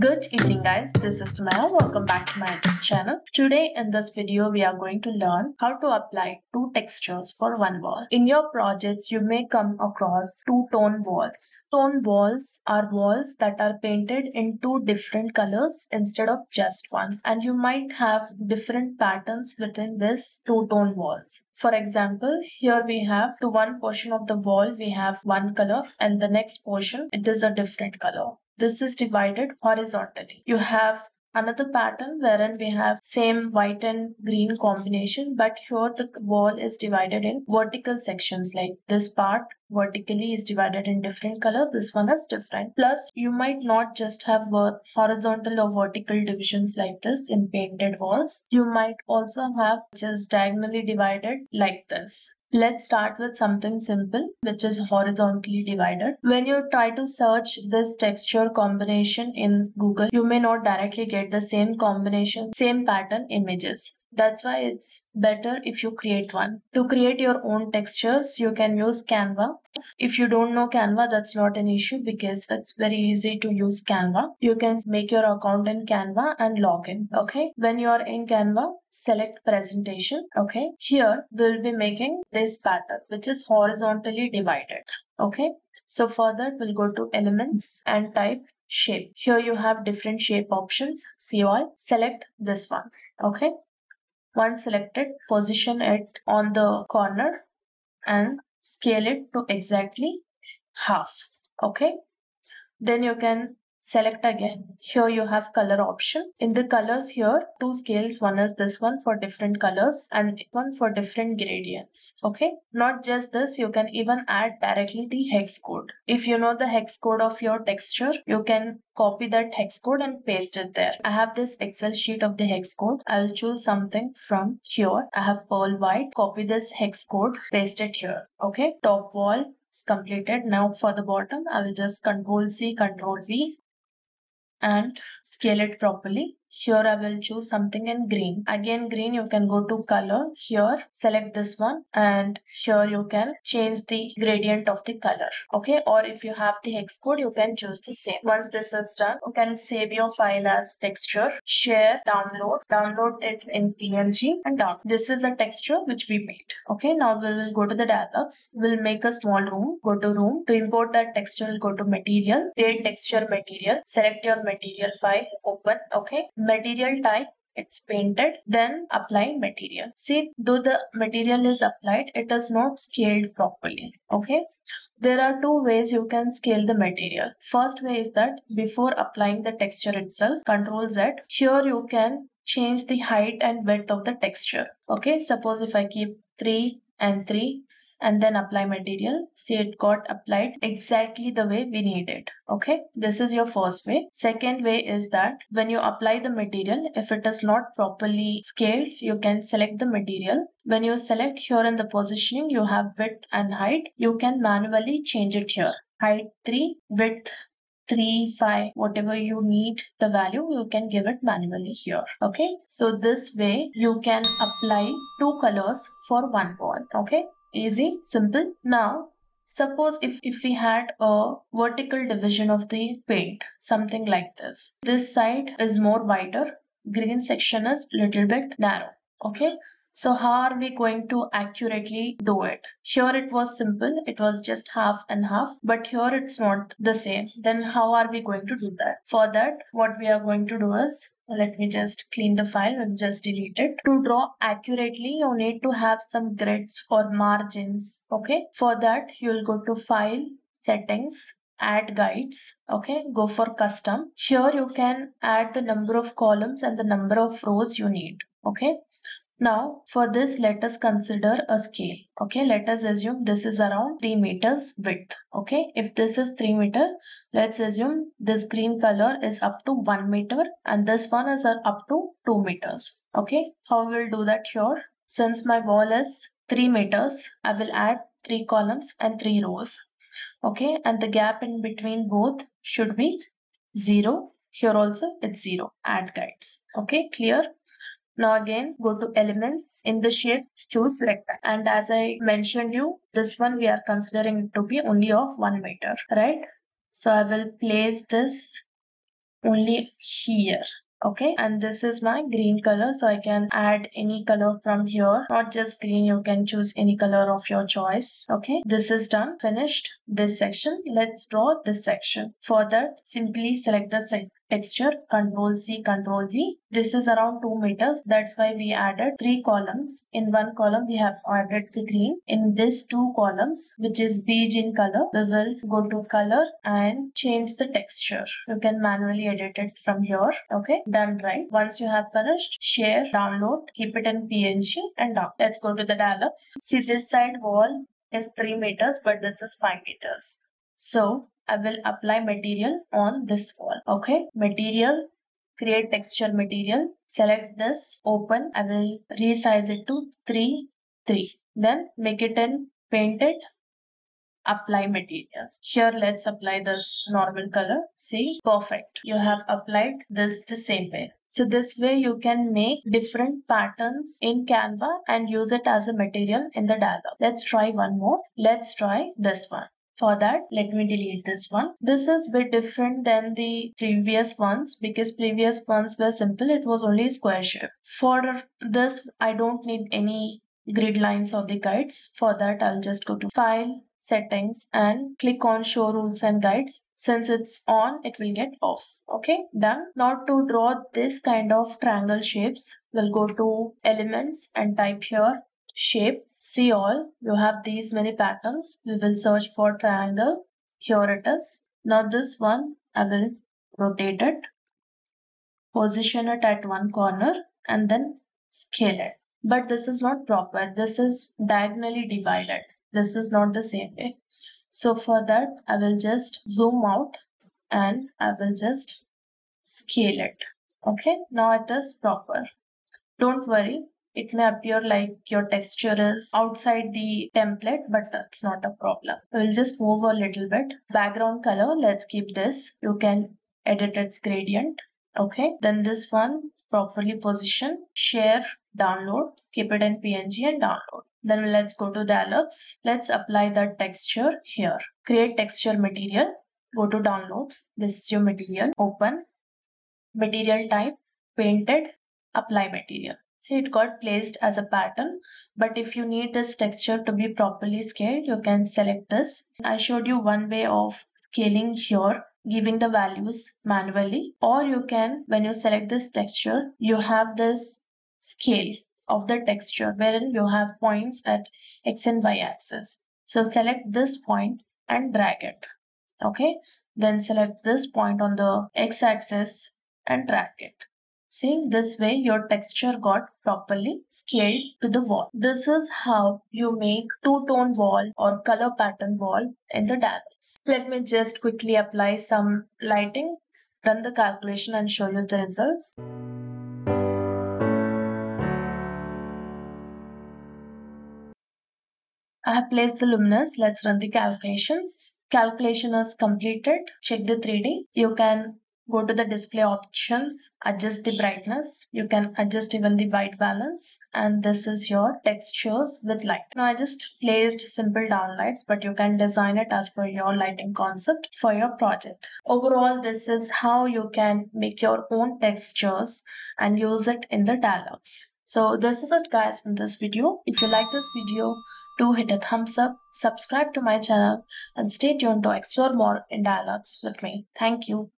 Good evening guys, this is Sumaiya. Welcome back to my channel. Today in this video we are going to learn how to apply two textures for one wall. In your projects you may come across two tone walls. Tone walls are walls that are painted in two different colors instead of just one and you might have different patterns within this two tone walls. For example, here we have to one portion of the wall we have one color and the next portion it is a different color this is divided horizontally. You have another pattern wherein we have same white and green combination but here the wall is divided in vertical sections like this part vertically is divided in different color this one is different. Plus you might not just have horizontal or vertical divisions like this in painted walls. You might also have just diagonally divided like this Let's start with something simple which is horizontally divided. When you try to search this texture combination in Google, you may not directly get the same combination, same pattern images. That's why it's better if you create one. To create your own textures, you can use Canva. If you don't know Canva, that's not an issue because it's very easy to use Canva. You can make your account in Canva and log in. Okay. When you are in Canva, select presentation. Okay. Here we'll be making this pattern, which is horizontally divided. Okay. So for that, we'll go to elements and type shape. Here you have different shape options. See all. Select this one. Okay. Once selected, position it on the corner and scale it to exactly half. Okay. Then you can select again. Here you have color option. In the colors here two scales. One is this one for different colors and one for different gradients. Okay? Not just this you can even add directly the hex code. If you know the hex code of your texture you can copy that hex code and paste it there. I have this excel sheet of the hex code. I'll choose something from here. I have pearl white. Copy this hex code paste it here. Okay? Top wall is completed. Now for the bottom i will just control c control v and scale it properly here I will choose something in green. Again green you can go to color. Here select this one and here you can change the gradient of the color. Okay or if you have the hex code you can choose the same. Once this is done you can save your file as texture, share, download, download it in PNG and down. This is a texture which we made. Okay now we will go to the DIALux. We'll make a small room. Go to room. To import that texture go to material, create texture material, select your material file, open. Okay material type it's painted then apply material. See though the material is applied it is not scaled properly okay? There are two ways you can scale the material. First way is that before applying the texture itself control z. Here you can change the height and width of the texture okay? Suppose if i keep 3 and 3 and then apply material. See it got applied exactly the way we need it. Okay? This is your first way. Second way is that when you apply the material if it is not properly scaled you can select the material. When you select here in the positioning you have width and height. You can manually change it here. Height 3 width 3 5 whatever you need the value you can give it manually here. Okay? So this way you can apply two colors for one wall okay Easy, simple. Now, suppose if, if we had a vertical division of the paint, something like this. This side is more wider, green section is little bit narrow. Okay. So how are we going to accurately do it? Here it was simple. It was just half and half, but here it's not the same. Then how are we going to do that? For that, what we are going to do is let me just clean the file and just delete it. To draw accurately you need to have some grids or margins okay? For that you'll go to file settings add guides okay? Go for custom. Here you can add the number of columns and the number of rows you need okay now for this let us consider a scale. Okay, let us assume this is around 3 meters width. Okay, if this is 3 meter, let's assume this green color is up to 1 meter and this one is up to 2 meters. Okay, how we'll do that here? Since my wall is 3 meters, I will add 3 columns and 3 rows. Okay, and the gap in between both should be 0. Here also it's 0. Add guides. Okay, clear? Now again, go to elements. In the shape, choose rectangle. And as I mentioned you, this one we are considering to be only of 1 meter, right? So I will place this only here okay and this is my green color so i can add any color from here not just green you can choose any color of your choice okay this is done finished this section let's draw this section for that simply select the texture control C control V. This is around 2 meters. That's why we added three columns. In one column we have added the green. In this two columns which is beige in color we will go to color and change the texture. You can manually edit it from here okay? Done right? Once you have finished share download keep it in png and down. Let's go to the DIALux. See this side wall is 3 meters but this is 5 meters. So I will apply material on this wall. Okay, material, create texture material, select this, open. I will resize it to 3, 3. Then make it in painted, apply material. Here let's apply this normal color. See, perfect. You have applied this the same way. So this way you can make different patterns in Canva and use it as a material in the DIALux. Let's try one more. Let's try this one. For that, let me delete this one. This is bit different than the previous ones because previous ones were simple. It was only square shape. For this, I don't need any grid lines or the guides. For that, I'll just go to File, Settings and click on Show Rules and Guides. Since it's on, it will get off. Okay, done. Now to draw this kind of triangle shapes, we'll go to Elements and type here Shape See all, you have these many patterns. We will search for triangle. Here it is. Now this one, I will rotate it, position it at one corner and then scale it. But this is not proper. This is diagonally divided. This is not the same way. So for that, I will just zoom out and I will just scale it. Okay, now it is proper. Don't worry, it may appear like your texture is outside the template, but that's not a problem. We'll just move a little bit. Background color, let's keep this. You can edit its gradient. Okay, then this one properly position, share, download, keep it in PNG and download. Then let's go to DIALux. Let's apply the texture here. Create texture material. Go to downloads. This is your material. Open. Material type. Painted. Apply material. See it got placed as a pattern but if you need this texture to be properly scaled you can select this. I showed you one way of scaling here giving the values manually or you can when you select this texture you have this scale of the texture wherein you have points at x and y axis. So select this point and drag it. Okay. Then select this point on the x axis and drag it. See, this way your texture got properly scaled to the wall. This is how you make two-tone wall or color pattern wall in the DIALux. Let me just quickly apply some lighting, run the calculation and show you the results. I have placed the luminaires. Let's run the calculations. Calculation is completed. Check the 3D. You can go to the display options adjust the brightness. You can adjust even the white balance. And this is your textures with light. Now i just placed simple downlights but you can design it as per your lighting concept for your project. Overall this is how you can make your own textures and use it in the DIALux. So this is it guys in this video. If you like this video do hit a thumbs up subscribe to my channel and stay tuned to explore more in DIALux with me. Thank you